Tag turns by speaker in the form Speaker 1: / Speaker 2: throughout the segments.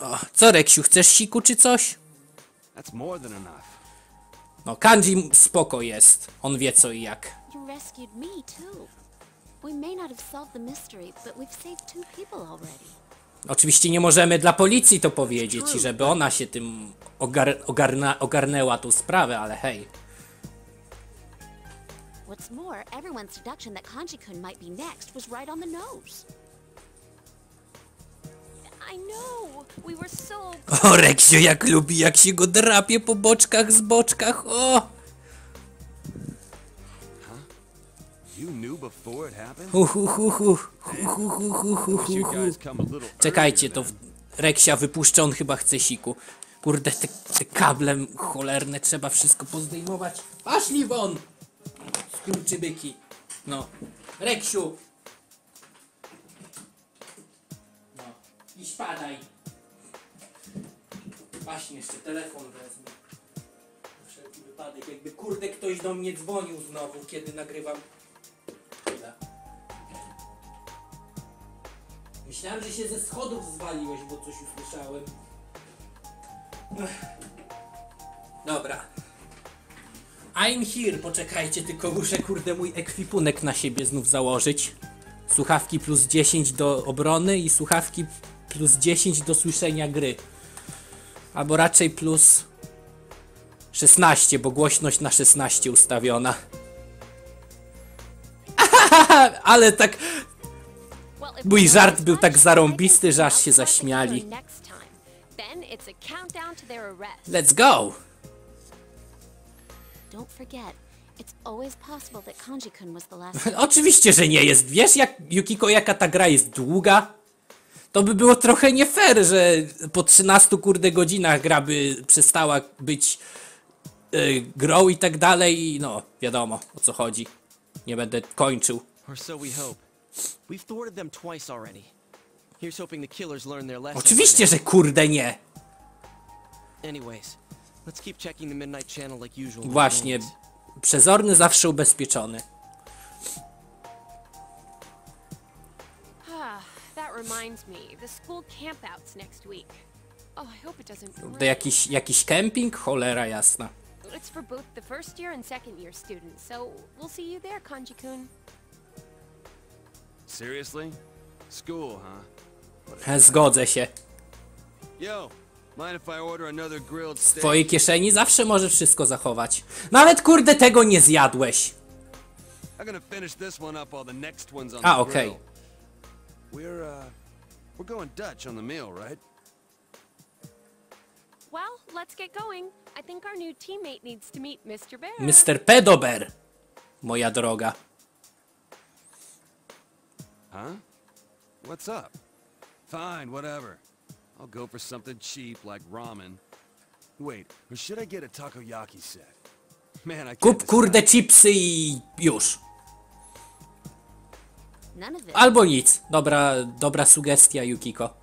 Speaker 1: O, co Reksiu, chcesz siku czy coś? No Kanji spoko jest. On wie co i jak. Oczywiście nie możemy dla policji to powiedzieć, żeby ona się tym ogarnęła tą sprawę, ale hej.
Speaker 2: What's more, everyone's deduction that Kanji-kun might be next was right on the nose. I know. We were so...
Speaker 1: O, Reksio jak lubi, jak się go drapie po boczkach, z boczkach, o! Czekajcie, to Reksia wypuszcza, on chyba chce siku. Kurde, te, te kable cholerne trzeba wszystko pozdejmować. Paszli won! Skurczybyki. No. Reksiu! No. I spadaj. Właśnie, jeszcze telefon wezmę. Na wszelki wypadek, jakby kurde ktoś do mnie dzwonił znowu, kiedy nagrywam. Chwila. Myślałem, że się ze schodów zwaliłeś, bo coś usłyszałem. Dobra. I'm here, poczekajcie, tylko muszę kurde mój ekwipunek na siebie znów założyć. Słuchawki plus 10 do obrony i słuchawki plus 10 do słyszenia gry. Albo raczej plus 16, bo głośność na 16 ustawiona. Ale tak Mój żart był tak zarąbisty, że aż się zaśmiali.
Speaker 2: killer next Don't forget, it's always possible that Kanji-kun was the last
Speaker 1: Oczywiście, że nie jest. Wiesz, jak Yukiko, jaka ta gra jest długa? To by było trochę nie fair, że po 13 kurde godzinach gra by przestała być y, grą i tak dalej i no, wiadomo o co chodzi. Nie będę kończył. Oczywiście, że kurde nie.
Speaker 3: Anyways, let's keep checking the Midnight Channel like usual.
Speaker 1: Właśnie, przezorny zawsze ubezpieczony.
Speaker 4: Ah, that reminds me. The school campouts next week. Oh, I hope it doesn't
Speaker 1: To
Speaker 4: rain.
Speaker 1: jakiś, jakiś kemping? Cholera jasna.
Speaker 4: It's for both the first year and second year students, so we'll see you there, Kanji-kun.
Speaker 5: Seriously? School, huh?
Speaker 1: Zgodzę się.
Speaker 5: Yo,
Speaker 1: W twojej kieszeni zawsze możesz wszystko zachować. Nawet kurde tego nie zjadłeś. Ah,
Speaker 5: the
Speaker 1: okay.
Speaker 5: grill. We're, uh, we're going Dutch on the meal, right?
Speaker 4: Well, let's get going. I think our new teammate needs to meet Mr. Bear.
Speaker 1: Mr. Pedober, moja droga.
Speaker 5: Huh? What's up? Fine, whatever. I'll go for something cheap like ramen. Wait, or should I get a takoyaki set? Man, I can't
Speaker 1: Kup kurde chipsy i już.
Speaker 2: None of it.
Speaker 1: Albo nic. Dobra, dobra sugestia, Yukiko.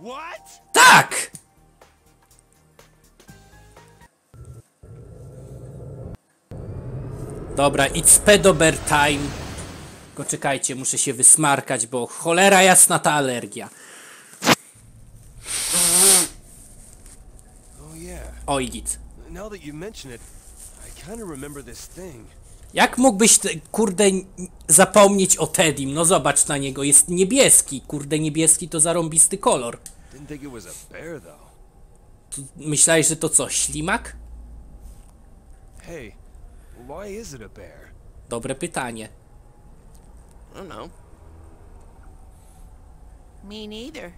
Speaker 5: What?
Speaker 1: Tak! Dobra, it's pedober time. Tylko czekajcie, muszę się wysmarkać, bo cholera jasna ta alergia.
Speaker 5: Oh yeah.
Speaker 1: Oj, git.
Speaker 5: Now that you mention it, I kind of remember this thing.
Speaker 1: Jak mógłbyś, te, kurde, zapomnieć o Teddym? No zobacz na niego, jest niebieski. Kurde, niebieski to zarąbisty kolor. Myślałeś, że to co, ślimak?
Speaker 5: Hey, why is it a bear?
Speaker 1: Dobre pytanie.
Speaker 3: I don't know.
Speaker 6: Me neither.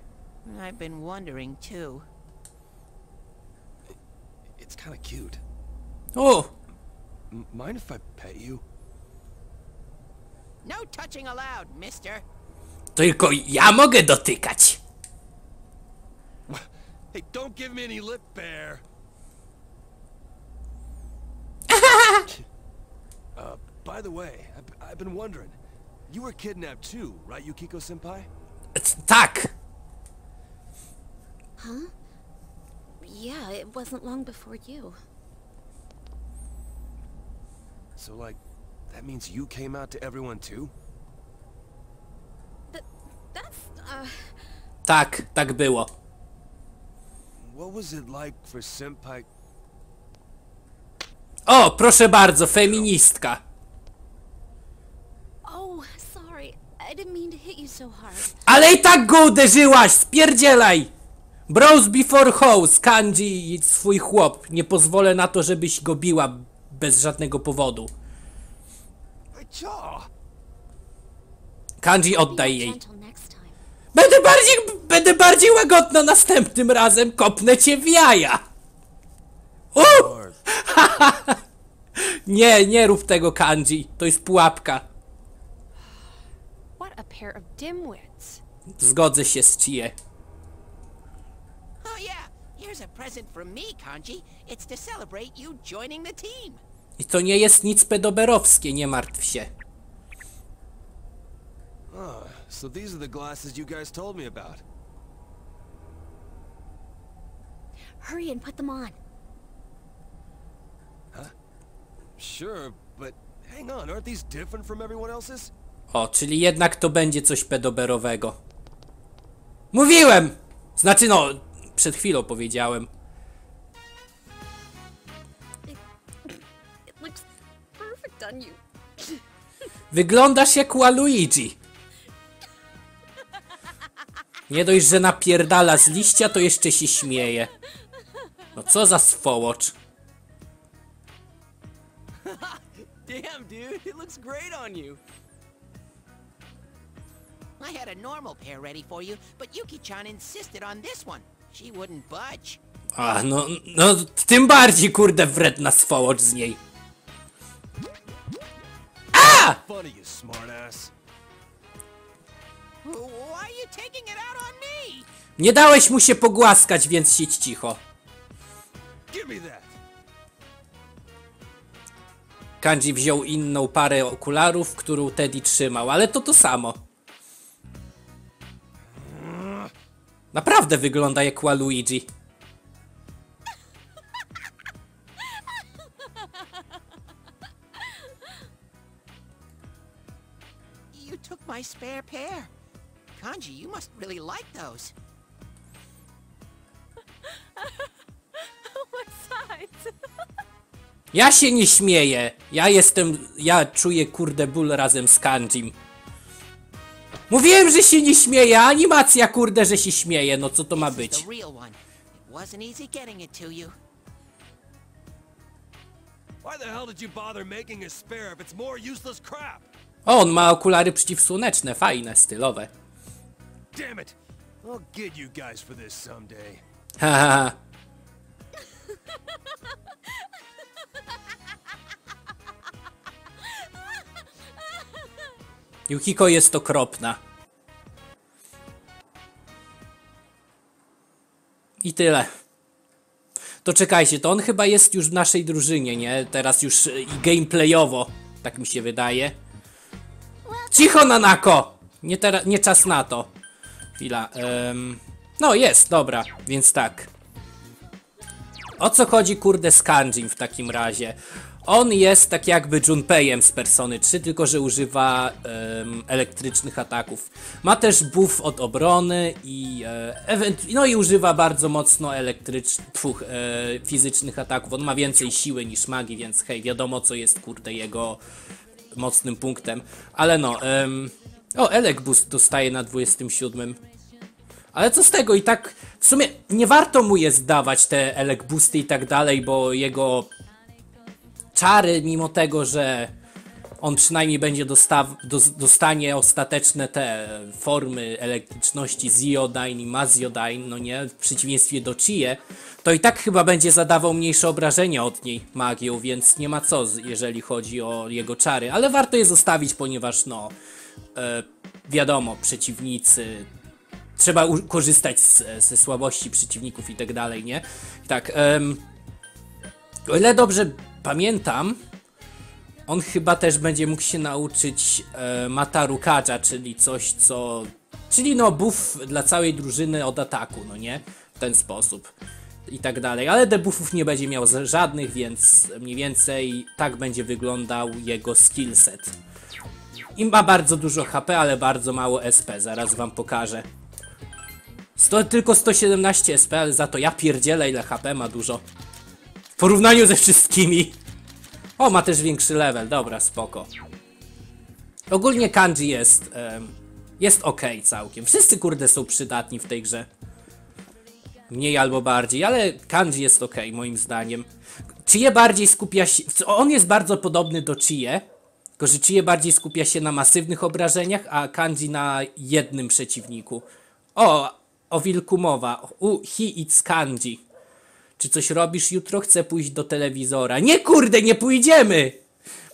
Speaker 6: I've been wondering too.
Speaker 5: It's kind of cute.
Speaker 1: O,
Speaker 5: M- mind if I pet you?
Speaker 6: No touching allowed, mister.
Speaker 1: Tylko ja mogę dotykać.
Speaker 5: Hey, don't give me any lip, bear. uh, by the way, I've, I've been wondering. You were kidnapped too, right, Yukiko-senpai?
Speaker 1: C- Tak.
Speaker 2: Yeah, it wasn't long before you.
Speaker 5: So, like, that means you came out to everyone too?
Speaker 2: But that's, uh...
Speaker 1: Tak, tak było.
Speaker 5: What was it like for Senpai...
Speaker 1: O, proszę bardzo, feministka.
Speaker 2: Oh, sorry. I didn't mean to hit you so hard.
Speaker 1: Ale i tak go uderzyłaś, spierdzielaj! Bros before hoes, Kanji i swój chłop. Nie pozwolę na to, żebyś go biła bez żadnego powodu. Kanji, oddaj jej. Będę bardziej, będę bardziej łagodna następnym razem, kopnę cię w jaja. U!
Speaker 5: Lord.
Speaker 1: Nie, nie rób tego Kanji, to jest pułapka. Zgodzę się z Chie.
Speaker 6: Oh here's a present from me, Kanji. It's to celebrate you joining the team.
Speaker 1: I to nie jest nic pedoberowskie, nie martw się.
Speaker 5: Ah, so these are the glasses you guys told me about.
Speaker 2: Hurry and put them on.
Speaker 5: Sure, but hang on, aren't these different from everyone else's?
Speaker 1: O, czyli jednak to będzie coś pedoberowego. Mówiłem! Znaczy no, przed chwilą powiedziałem. Wyglądasz jak Waluigi. Nie dość, że napierdala z liścia, to jeszcze się śmieje. No co za swołocz.
Speaker 3: Damn, dude, it looks great on you.
Speaker 6: I had a normal pair ready for you, but Yuki-chan insisted on this one. She wouldn't budge.
Speaker 1: A, no, no, tym bardziej kurde wredna swołocz z niej.
Speaker 5: Funny, you smartass.
Speaker 6: Why are you taking it out on me?
Speaker 1: Nie dałeś mu się pogłaskać, więc siedź cicho.
Speaker 5: Give me that.
Speaker 1: Kanji wziął inną parę okularów, którą Teddy trzymał, ale to to samo. Naprawdę wygląda jak Waluigi.
Speaker 6: You took my spare pair. Kanji, you must really like those.
Speaker 1: Ja się nie śmieję. Ja jestem. Ja czuję kurde ból razem z Kanjim. Mówiłem, że się nie śmieje, a animacja kurde, że się śmieje. No co to ma być? O, on ma okulary przeciwsłoneczne, fajne, stylowe.
Speaker 5: Damn it! I'll get you guys for this someday.
Speaker 1: Haha. Yukiko jest okropna. I tyle. To czekajcie, to on chyba jest już w naszej drużynie, nie? Teraz już e, i gameplayowo, tak mi się wydaje. Cicho, Nanako! Nie, tera- nie czas na to. Chwila. em, no jest, dobra, więc tak. O co chodzi kurde z Kanjim w takim razie? On jest tak jakby Junpei'em z Persony 3, tylko że używa em, elektrycznych ataków. Ma też buff od obrony i e, no i używa bardzo mocno elektrycznych, e, fizycznych ataków. On ma więcej siły niż magii, więc hej, wiadomo co jest kurde jego mocnym punktem. Ale no, em, o, Elek Boost dostaje na 27. Ale co z tego i tak w sumie nie warto mu jest dawać te elek boosty i tak dalej, bo jego czary, mimo tego, że on przynajmniej będzie dostaw, dos, dostanie ostateczne te formy elektryczności Ziodyne i Maziodyne, no nie, w przeciwieństwie do Chie, to i tak chyba będzie zadawał mniejsze obrażenia od niej magią, więc nie ma co, z- jeżeli chodzi o jego czary, ale warto je zostawić, ponieważ no, e, wiadomo, przeciwnicy, trzeba korzystać z, ze słabości przeciwników i tak dalej, nie? Tak, em, o ile dobrze pamiętam, on chyba też będzie mógł się nauczyć e, Matarukadża, czyli coś, co. Czyli no, buff dla całej drużyny od ataku, no nie? W ten sposób. I tak dalej. Ale debuffów nie będzie miał żadnych, więc mniej więcej tak będzie wyglądał jego skillset. I ma bardzo dużo HP, ale bardzo mało SP. Zaraz wam pokażę. Sto, tylko 117 SP, ale za to ja pierdzielę ile HP ma dużo. W porównaniu ze wszystkimi. O, ma też większy level, dobra, spoko. Ogólnie kanji jest, em, jest ok całkiem. Wszyscy kurde są przydatni w tej grze. Mniej albo bardziej, ale kanji jest ok moim zdaniem. Chie bardziej skupia się, on jest bardzo podobny do Chie, tylko że Chie bardziej skupia się na masywnych obrażeniach, a kanji na jednym przeciwniku. O, o wilku mowa. U, he it's kanji. Czy coś robisz jutro? Chcę pójść do telewizora. Nie kurde, nie pójdziemy!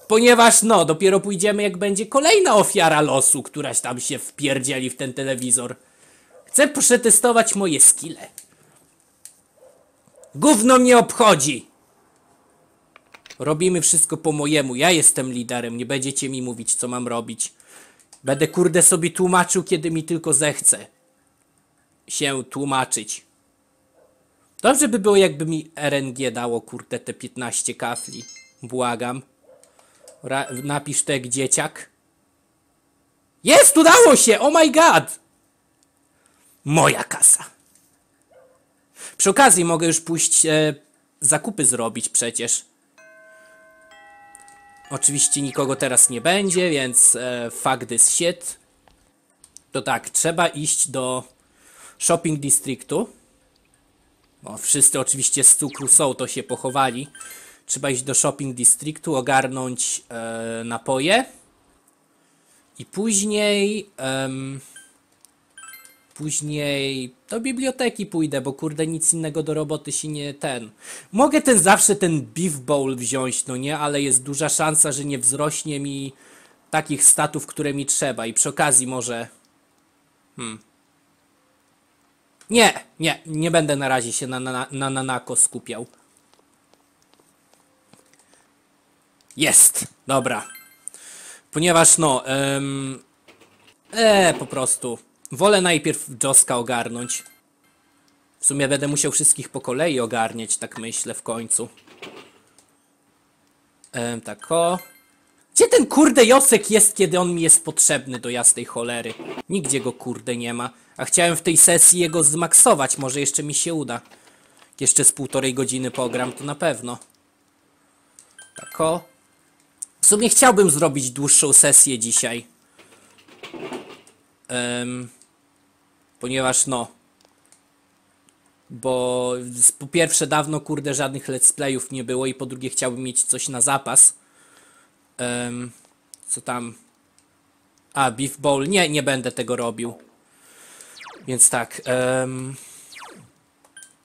Speaker 1: Ponieważ no, dopiero pójdziemy jak będzie kolejna ofiara losu, któraś tam się wpierdzieli w ten telewizor. Chcę przetestować moje skille. Gówno mnie obchodzi! Robimy wszystko po mojemu. Ja jestem liderem, nie będziecie mi mówić, co mam robić. Będę kurde sobie tłumaczył, kiedy mi tylko zechce się tłumaczyć. Dobrze by było, jakby mi RNG dało, kurde, te 15 kafli. Błagam. Ra napisz tak, dzieciak. Jest, udało się! Oh my god! Moja kasa. Przy okazji mogę już pójść e, zakupy zrobić przecież. Oczywiście nikogo teraz nie będzie, więc e, fuck this shit. To tak, trzeba iść do shopping districtu. Bo wszyscy oczywiście z cukru są, to się pochowali. Trzeba iść do shopping districtu, ogarnąć e, napoje. I później. później do biblioteki pójdę, bo kurde nic innego do roboty się nie ten. Mogę ten zawsze ten beef bowl wziąć, no nie, ale jest duża szansa, że nie wzrośnie mi takich statów, które mi trzeba. I przy okazji może. Nie, nie, nie będę na razie się na, na, na Nanako skupiał. Jest, dobra. Ponieważ no, em, e, po prostu. Wolę najpierw Joska ogarnąć. W sumie będę musiał wszystkich po kolei ogarniać, tak myślę w końcu. Em, tak o. Gdzie ten kurde Josek jest, kiedy on mi jest potrzebny do jasnej cholery? Nigdzie go kurde nie ma. A chciałem w tej sesji jego zmaksować, może jeszcze mi się uda. Jeszcze z półtorej godziny pogram, to na pewno. Tak o. W sumie chciałbym zrobić dłuższą sesję dzisiaj. Em, ponieważ no. Bo po pierwsze dawno kurde żadnych let's playów nie było i po drugie chciałbym mieć coś na zapas. Em, co tam? A, Beef Bowl. Nie, nie będę tego robił. Więc tak. em,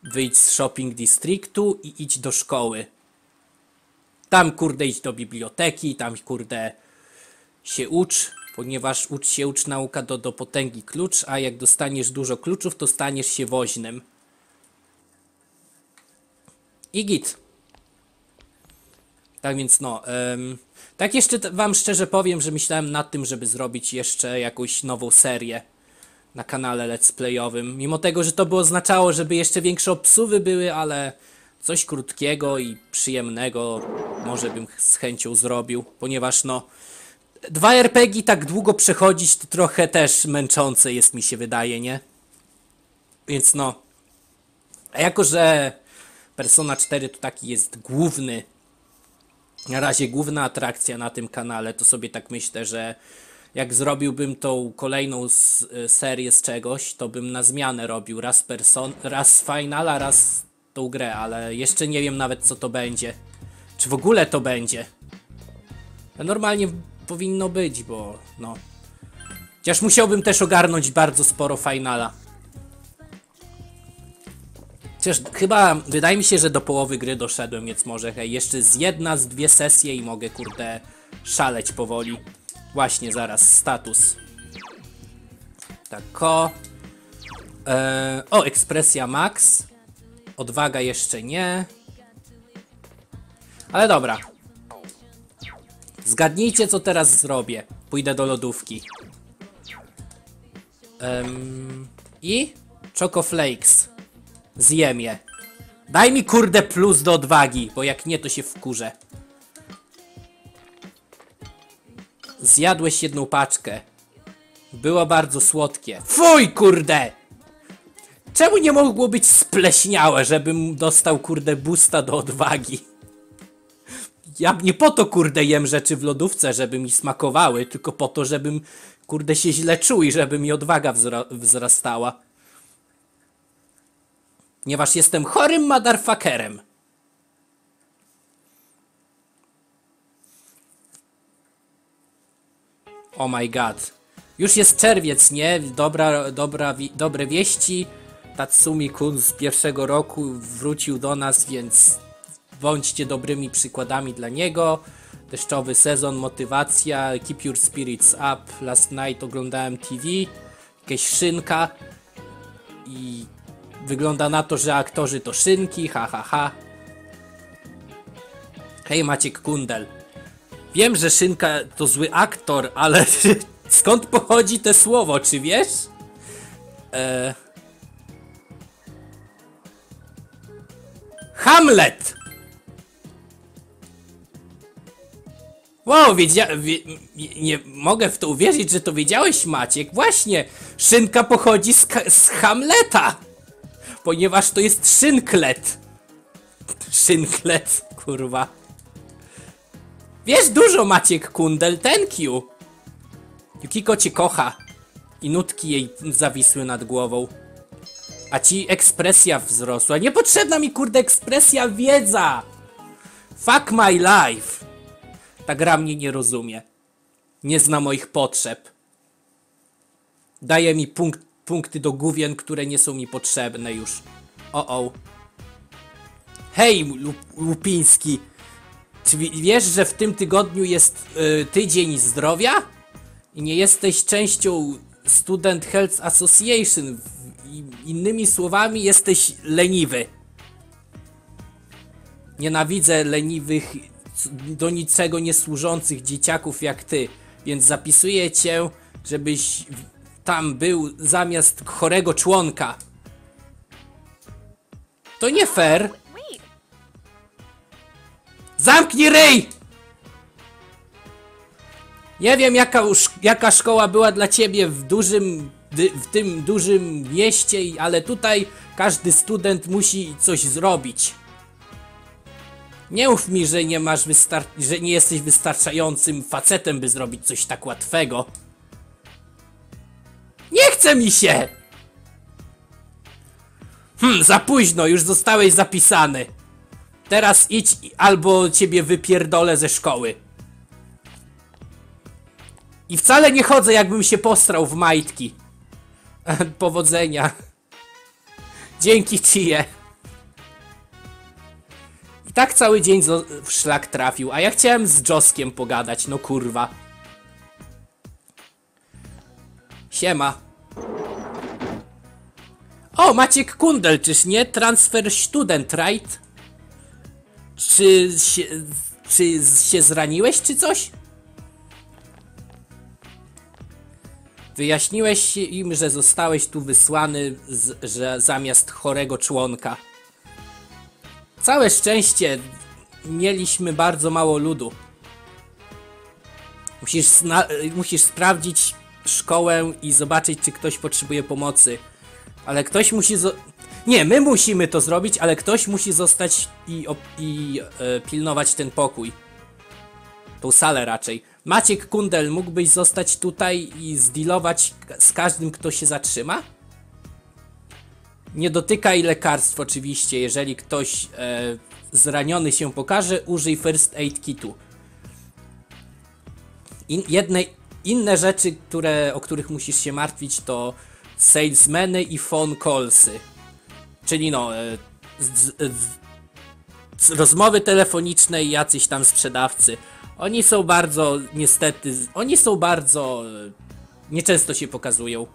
Speaker 1: wyjdź z shopping districtu i idź do szkoły. Tam kurde idź do biblioteki, tam kurde się ucz, ponieważ ucz się, ucz nauka do, do potęgi klucz, a jak dostaniesz dużo kluczów, to staniesz się woźnym. I git. Tak więc no, em, tak jeszcze wam szczerze powiem, że myślałem nad tym, żeby zrobić jeszcze jakąś nową serię na kanale let's playowym. Mimo tego, że to by oznaczało, żeby jeszcze większe obsuwy były, ale coś krótkiego i przyjemnego może bym z chęcią zrobił, ponieważ no dwa RPG tak długo przechodzić to trochę też męczące jest mi się wydaje, nie? Więc no. A jako, że Persona 4 to taki jest główny na razie główna atrakcja na tym kanale, to sobie tak myślę, że jak zrobiłbym tą kolejną s- y, serię z czegoś, to bym na zmianę robił raz person, raz finala, raz tą grę, ale jeszcze nie wiem nawet co to będzie. Czy w ogóle to będzie. A Normalnie powinno być, bo no. Chociaż musiałbym też ogarnąć bardzo sporo finala. Chociaż chyba, wydaje mi się, że do połowy gry doszedłem, więc może hej, jeszcze z jedna, z dwie sesje i mogę, kurde, szaleć powoli. Właśnie, zaraz, status. Tak. E, o, ekspresja max. Odwaga jeszcze nie. Ale dobra. Zgadnijcie, co teraz zrobię. Pójdę do lodówki. I Choco Flakes. Zjem je. Daj mi kurde plus do odwagi, bo jak nie, to się wkurzę. Zjadłeś jedną paczkę. Było bardzo słodkie. Fuj, kurde! Czemu nie mogło być spleśniałe, żebym dostał kurde boosta do odwagi? Ja nie po to kurde jem rzeczy w lodówce, żeby mi smakowały, tylko po to, żebym kurde się źle czuł i żeby mi odwaga wzra wzrastała. Ponieważ jestem chorym motherfuckerem. Oh my god. Już jest czerwiec, nie? Dobra, dobra, wi- dobre wieści. Tatsumi Kun z pierwszego roku wrócił do nas, więc bądźcie dobrymi przykładami dla niego. Deszczowy sezon, motywacja, keep your spirits up. Last night oglądałem TV, jakaś szynka i wygląda na to, że aktorzy to szynki, ha ha ha. Hej Maciek Kundel. Wiem, że Szynka to zły aktor, ale skąd pochodzi te słowo, czy wiesz? E... Hamlet! Wow, wiedzia... Wie... Nie, mogę w to uwierzyć, że to wiedziałeś, Maciek. Właśnie, Szynka pochodzi z, z Hamleta! Ponieważ to jest Szynklet. Szynklet, kurwa. Wiesz dużo, Maciek Kundel, thank you. Yukiko cię kocha. I nutki jej zawisły nad głową. A ci ekspresja wzrosła. Niepotrzebna mi kurde ekspresja wiedza! Fuck my life! Ta gra mnie nie rozumie. Nie zna moich potrzeb. Daje mi punkt, punkty do główien, które nie są mi potrzebne już. O o. Hej, Lup- Lupiński. Czy wi- wiesz, że w tym tygodniu jest y, tydzień zdrowia? I nie jesteś częścią Student Health Association. Innymi słowami, jesteś leniwy. Nienawidzę leniwych, do niczego nie służących dzieciaków jak ty. Więc zapisuję cię, żebyś tam był zamiast chorego członka. To nie fair. Zamknij ryj! Nie wiem jaka, jaka szkoła była dla ciebie w dużym, w tym dużym mieście, ale tutaj każdy student musi coś zrobić. Nie mów mi, że nie masz że nie jesteś wystarczającym facetem, by zrobić coś tak łatwego. Nie chce mi się! Hm, za późno, już zostałeś zapisany. Teraz idź albo ciebie wypierdolę ze szkoły. I wcale nie chodzę, jakbym się postrał w majtki. Powodzenia. Dzięki Cie. I tak cały dzień w szlak trafił, a ja chciałem z Joskiem pogadać, no kurwa. Siema. O, Maciek Kundel, czyż nie? Transfer student, right? Czy się, czy się zraniłeś, czy coś? Wyjaśniłeś im, że zostałeś tu wysłany z, że zamiast chorego członka. Całe szczęście, mieliśmy bardzo mało ludu. Musisz, musisz sprawdzić szkołę i zobaczyć, czy ktoś potrzebuje pomocy. Ale ktoś musi. Nie, my musimy to zrobić, ale ktoś musi zostać i, i e, pilnować ten pokój. Tą salę raczej. Maciek Kundel, mógłbyś zostać tutaj i zdealować z każdym, kto się zatrzyma? Nie dotykaj lekarstw oczywiście. Jeżeli ktoś e, zraniony się pokaże, użyj first aid kitu. In, jedne, inne rzeczy, które, o których musisz się martwić, to salesmeny i phone callsy. Czyli no, e, z, z, z, rozmowy telefoniczne i jacyś tam sprzedawcy. Oni są bardzo, niestety, oni są bardzo, e, nieczęsto się pokazują.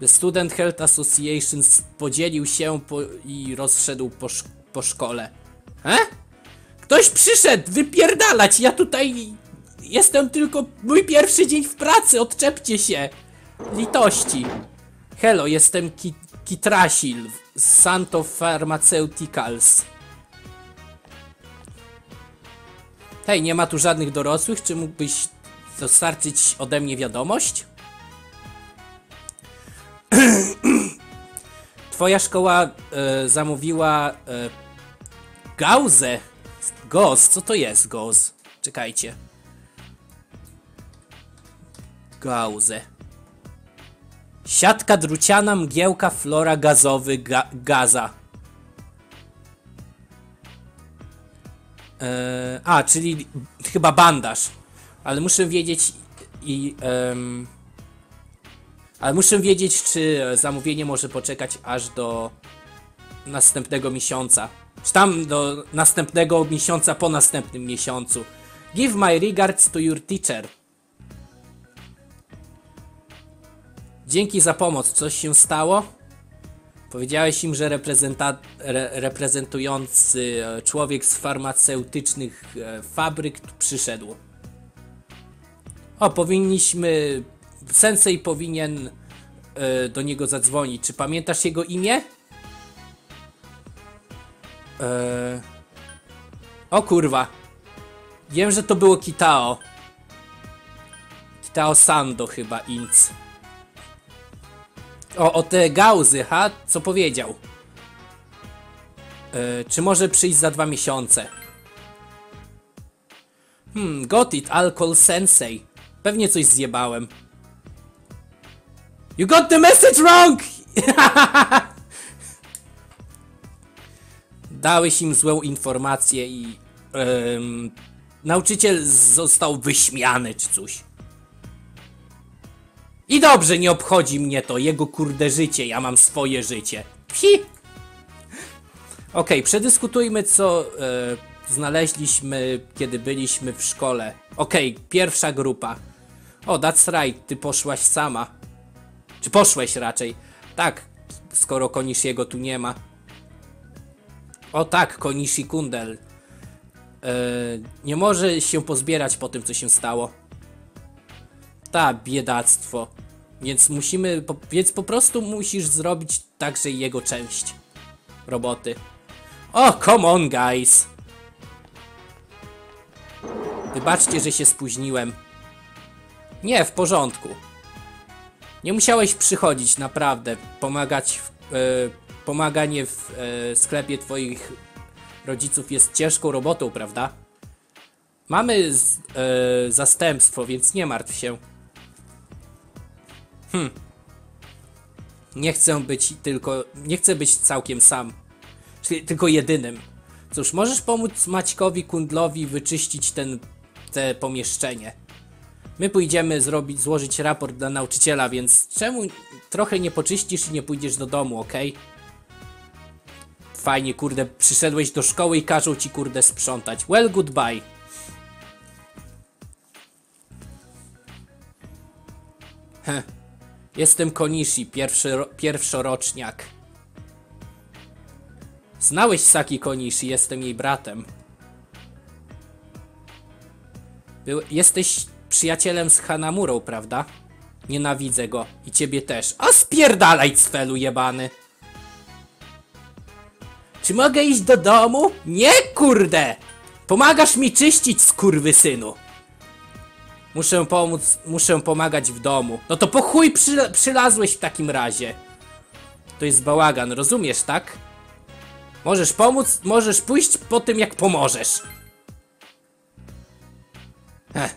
Speaker 1: The Student Health Association podzielił się po, i rozszedł po, sz, po szkole. E? Ktoś przyszedł wypierdalać, ja tutaj jestem tylko mój pierwszy dzień w pracy, odczepcie się. Litości. Hello, jestem Ki Kitrasil z Santo Pharmaceuticals. Hej, nie ma tu żadnych dorosłych, czy mógłbyś dostarczyć ode mnie wiadomość? Twoja szkoła e, zamówiła e, gauzę. Goz, co to jest goz? Czekajcie. Gauzę. Siatka druciana, mgiełka, flora, gazowy, ga gaza. Eee, a, czyli chyba bandaż. Ale muszę wiedzieć i... ale muszę wiedzieć, czy zamówienie może poczekać aż do następnego miesiąca. Czy tam do następnego miesiąca po następnym miesiącu. Give my regards to your teacher. Dzięki za pomoc. Coś się stało? Powiedziałeś im, że reprezenta- re- reprezentujący e, człowiek z farmaceutycznych e, fabryk przyszedł. O, powinniśmy. Sensei powinien e, do niego zadzwonić. Czy pamiętasz jego imię? O kurwa. Wiem, że to było Kitao. Kitao Sando chyba, Inc. O, o te gauzy, ha? Co powiedział? E, czy może przyjść za dwa miesiące? Hmm, got it, alcohol sensei. Pewnie coś zjebałem. You got the message wrong! Dałeś im złą informację i... nauczyciel został wyśmiany czy coś. I dobrze, nie obchodzi mnie to, jego kurde życie, ja mam swoje życie. Psi! Okej, przedyskutujmy co e, znaleźliśmy, kiedy byliśmy w szkole. Okej, pierwsza grupa. O, that's right, ty poszłaś sama. Czy poszłeś raczej? Tak, skoro Konishiego tu nie ma. O tak, Konishi Kundel. E, nie może się pozbierać po tym, co się stało. Ta, biedactwo. Więc musimy, po, więc po prostu musisz zrobić także jego część roboty. O, come on, guys! Wybaczcie, że się spóźniłem. Nie, w porządku. Nie musiałeś przychodzić, naprawdę. Pomagać, w, e, pomaganie w e, sklepie twoich rodziców jest ciężką robotą, prawda? Mamy z, e, zastępstwo, więc nie martw się. Hm. Nie chcę być tylko. Nie chcę być całkiem sam. Czyli tylko jedynym. Cóż, możesz pomóc Maćkowi Kundlowi wyczyścić ten, te pomieszczenie. My pójdziemy zrobić, złożyć raport dla nauczyciela, więc czemu trochę nie poczyścisz i nie pójdziesz do domu, ok? Fajnie, kurde, przyszedłeś do szkoły i każą ci, kurde, sprzątać. Well, goodbye. Heh. Jestem Konishi, pierwszy, ro- pierwszoroczniak. Znałeś Saki Konishi, jestem jej bratem. Był, jesteś przyjacielem z Hanamurą, prawda? Nienawidzę go. I ciebie też. A spierdalaj, cfelu jebany! Czy mogę iść do domu? Nie, kurde! Pomagasz mi czyścić, skurwysynu! Muszę pomóc, muszę pomagać w domu. No to po chuj przyla przylazłeś w takim razie. To jest bałagan, rozumiesz, tak? Możesz pomóc, możesz pójść po tym, jak pomożesz. Heh.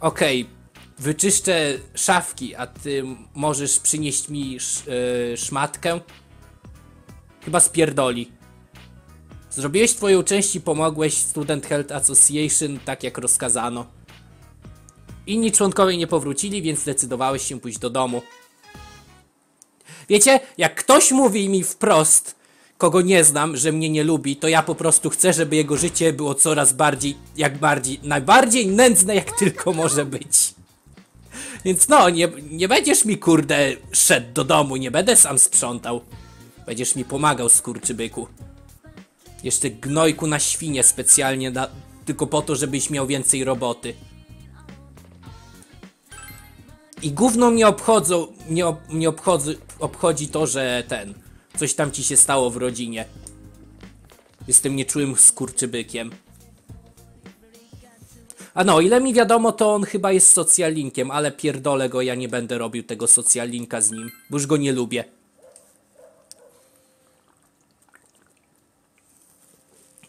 Speaker 1: Okej, wyczyszczę szafki, a ty możesz przynieść mi sz, yy, szmatkę? Chyba spierdoli. Zrobiłeś twoją część i pomogłeś Student Health Association tak jak rozkazano. Inni członkowie nie powrócili, więc zdecydowałeś się pójść do domu. Wiecie, jak ktoś mówi mi wprost, kogo nie znam, że mnie nie lubi, to ja po prostu chcę, żeby jego życie było coraz bardziej, jak bardziej, najbardziej nędzne jak tylko może być. Więc no, nie, nie będziesz mi kurde szedł do domu, nie będę sam sprzątał. Będziesz mi pomagał, skurczybyku. Jeszcze gnojku na świnie specjalnie, na, tylko po to, żebyś miał więcej roboty. I gówno mnie obchodzą, mnie, mnie obchodzi, obchodzi to, że ten, coś tam ci się stało w rodzinie. Jestem nieczułym skurczybykiem. A no, ile mi wiadomo, to on chyba jest socjalinkiem, ale pierdolę go, ja nie będę robił tego socjalinka z nim, bo już go nie lubię.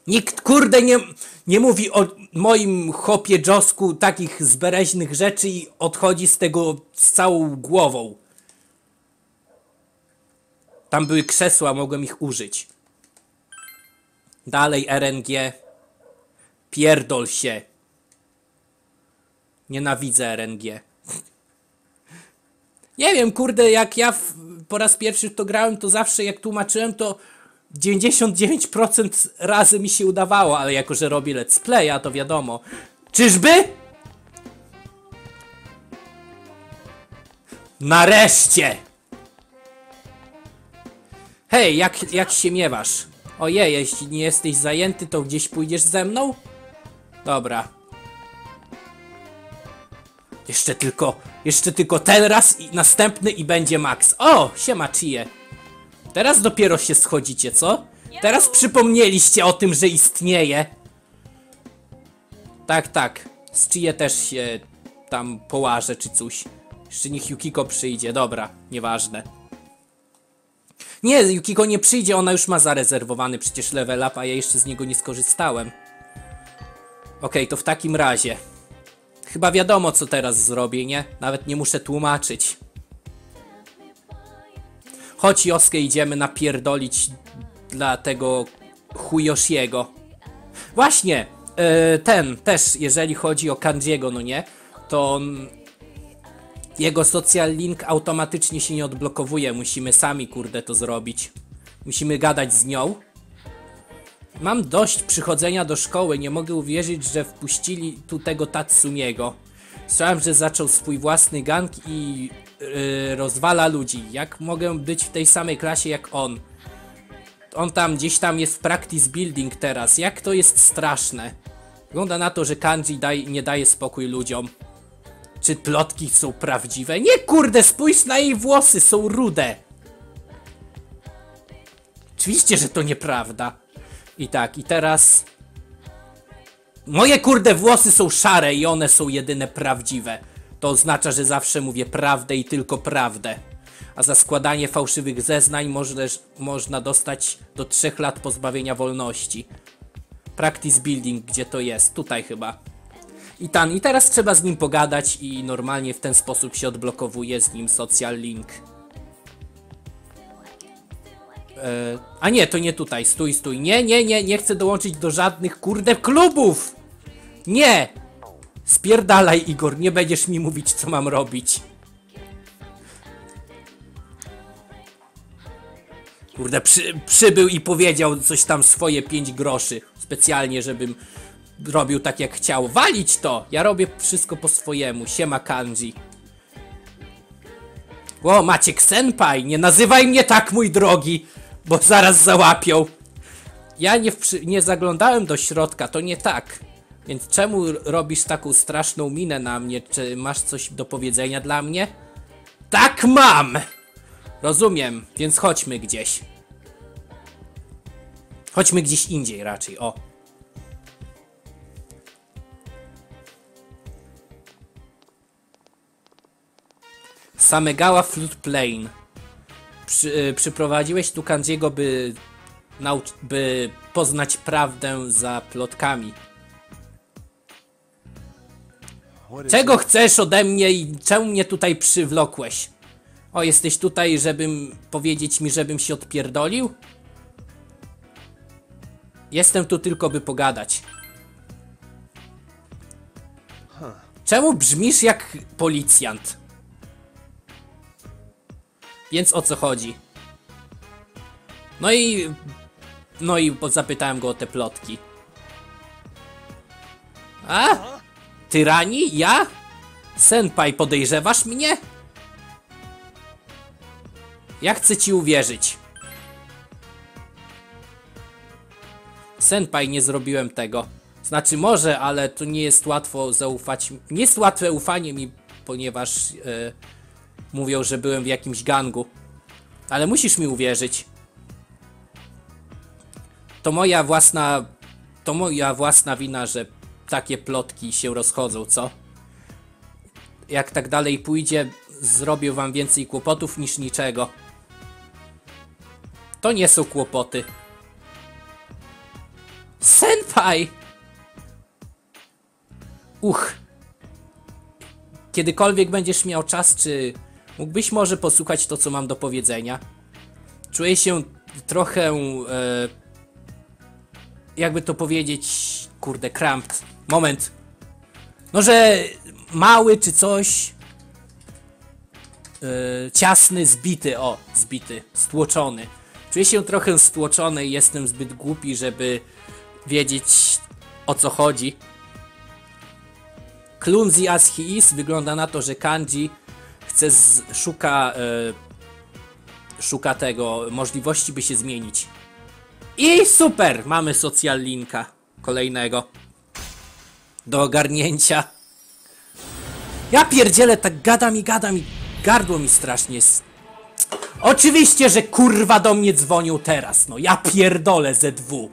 Speaker 1: Nikt kurde nie, nie mówi o moim chopie Josku takich zbereźnych rzeczy i odchodzi z tego z całą głową. Tam były krzesła, mogłem ich użyć. Dalej RNG. Pierdol się. Nienawidzę RNG. Nie wiem, kurde, jak ja w, po raz pierwszy to grałem, to zawsze jak tłumaczyłem, to 99% razy mi się udawało, ale jako, że robię let's playa, to wiadomo. Czyżby? Nareszcie! Hej, jak, jak się miewasz? Ojej, jeśli nie jesteś zajęty, to gdzieś pójdziesz ze mną? Dobra. Jeszcze tylko, jeszcze tylko ten raz i następny i będzie max. O, siema Chie. Teraz dopiero się schodzicie, co? Teraz przypomnieliście o tym, że istnieje. Tak, tak. Z Chie też się tam połażę czy coś. Jeszcze niech Yukiko przyjdzie, dobra, nieważne. Nie, Yukiko nie przyjdzie, ona już ma zarezerwowany przecież level up, a ja jeszcze z niego nie skorzystałem. Okej, to w takim razie. Chyba wiadomo, co teraz zrobię, nie? Nawet nie muszę tłumaczyć. Chodź, Joskę, idziemy napierdolić dla tego Huyoshiego. Właśnie, e, ten też, jeżeli chodzi o Kanjiego, no nie? To on, jego social link automatycznie się nie odblokowuje. Musimy sami, kurde, to zrobić. Musimy gadać z nią. Mam dość przychodzenia do szkoły, nie mogę uwierzyć, że wpuścili tu tego Tatsumiego. Słyszałem, że zaczął swój własny gang i yy, rozwala ludzi. Jak mogę być w tej samej klasie jak on? On tam gdzieś tam jest w practice building teraz. Jak to jest straszne. Wygląda na to, że Kanji daj, nie daje spokój ludziom. Czy plotki są prawdziwe? Nie kurde, spójrz na jej włosy, są rude. Oczywiście, że to nieprawda. I tak, i teraz... Moje kurde włosy są szare i one są jedyne prawdziwe. To oznacza, że zawsze mówię prawdę i tylko prawdę. A za składanie fałszywych zeznań możesz, można dostać do 3 lat pozbawienia wolności. Practice building, gdzie to jest? Tutaj chyba. I tan, i teraz trzeba z nim pogadać i normalnie w ten sposób się odblokowuje z nim social link. E, a nie, to nie tutaj. Stój, stój. Nie, nie, nie, nie chcę dołączyć do żadnych kurde klubów! Nie! Spierdalaj, Igor, nie będziesz mi mówić, co mam robić. Kurde, przy, przybył i powiedział coś tam swoje 5 groszy. Specjalnie, żebym robił tak jak chciał. Walić to! Ja robię wszystko po swojemu. Siema Kanji. O, Maciek Senpai, nie nazywaj mnie tak, mój drogi, bo zaraz załapią. Ja nie, nie zaglądałem do środka, to nie tak. Więc czemu robisz taką straszną minę na mnie? Czy masz coś do powiedzenia dla mnie? Tak mam! Rozumiem, więc chodźmy gdzieś. Chodźmy gdzieś indziej raczej, o. Samegała Flute Plane. Przy, y, przyprowadziłeś tu Kanjiego, by, by poznać prawdę za plotkami. Czego chcesz ode mnie i czemu mnie tutaj przywlokłeś? O, jesteś tutaj, żebym powiedzieć mi, żebym się odpierdolił? Jestem tu tylko, by pogadać. Czemu brzmisz jak policjant? Więc o co chodzi? No i... No i zapytałem go o te plotki. A? Tyrani? Ja? Senpai, podejrzewasz mnie? Ja chcę ci uwierzyć. Senpai, nie zrobiłem tego. Znaczy może, ale to nie jest łatwo zaufać. Nie jest łatwe ufanie mi, ponieważ e, mówią, że byłem w jakimś gangu. Ale musisz mi uwierzyć. To moja własna. To moja własna wina, że takie plotki się rozchodzą, co? Jak tak dalej pójdzie, zrobię wam więcej kłopotów niż niczego. To nie są kłopoty. Senpai! Uch. Kiedykolwiek będziesz miał czas, czy mógłbyś może posłuchać to, co mam do powiedzenia? Czuję się trochę, e, jakby to powiedzieć, kurde, cramped. Moment. No, że mały czy coś. E, ciasny, zbity, o, zbity, stłoczony. Czuję się trochę stłoczony i jestem zbyt głupi, żeby wiedzieć o co chodzi. Clumsy as he is, wygląda na to, że Kanji chce z, szuka e, szuka tego możliwości, by się zmienić. I super! Mamy social linka kolejnego do ogarnięcia. Ja pierdzielę, tak gadam i gadam i gardło mi strasznie Oczywiście, że kurwa do mnie dzwonią teraz, no ja pierdolę ZW.